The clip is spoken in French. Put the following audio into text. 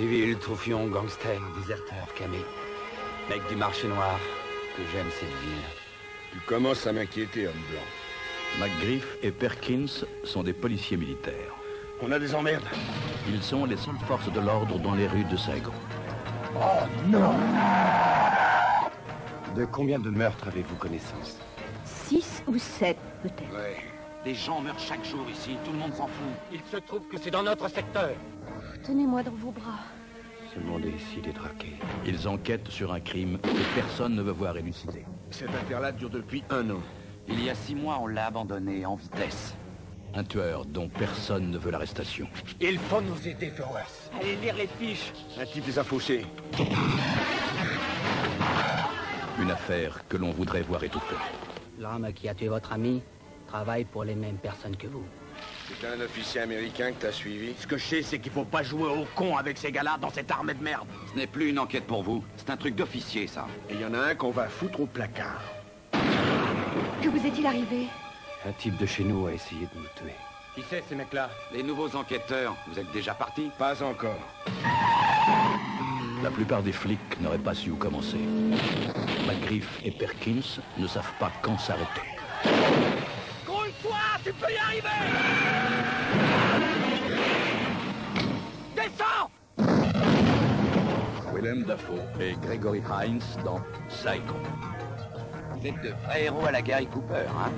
Civil, troufion, gangster, déserteur, camé. Mec du marché noir, que j'aime cette ville. Tu commences à m'inquiéter, homme blanc. McGriff et Perkins sont des policiers militaires. On a des emmerdes. Ils sont les seules forces de l'ordre dans les rues de Saigon. Oh non De combien de meurtres avez-vous connaissance? Six ou sept, peut-être. Ouais. Les gens meurent chaque jour ici, tout le monde s'en fout. Il se trouve que c'est dans notre secteur. Tenez-moi dans vos bras. Ce monde est ici détraqué. Ils enquêtent sur un crime que personne ne veut voir élucidé. Cette affaire-là dure depuis un an. Il y a six mois, on l'a abandonné en vitesse. Un tueur dont personne ne veut l'arrestation. Il faut nous aider, Flowers. Allez lire les fiches. Un type les a fauchés. Une affaire que l'on voudrait voir étouffée. L'homme qui a tué votre ami travaille pour les mêmes personnes que vous. C'est un officier américain que t'as suivi Ce que je sais, c'est qu'il faut pas jouer au con avec ces gars-là dans cette armée de merde. Ce n'est plus une enquête pour vous, c'est un truc d'officier, ça. Et il y en a un qu'on va foutre au placard. Que vous est-il arrivé? Un type de chez nous a essayé de nous tuer. Qui c'est ces mecs-là? Les nouveaux enquêteurs, vous êtes déjà partis? Pas encore. La plupart des flics n'auraient pas su où commencer. McGriff et Perkins ne savent pas quand s'arrêter. Tu peux y arriver! Descends! Willem Dafoe et Gregory Hines dans Saigon. Vous êtes de vrais héros à la Gary Cooper, hein?